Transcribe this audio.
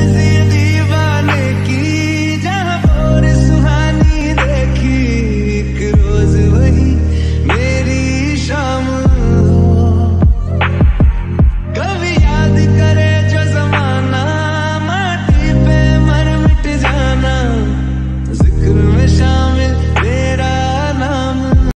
busy.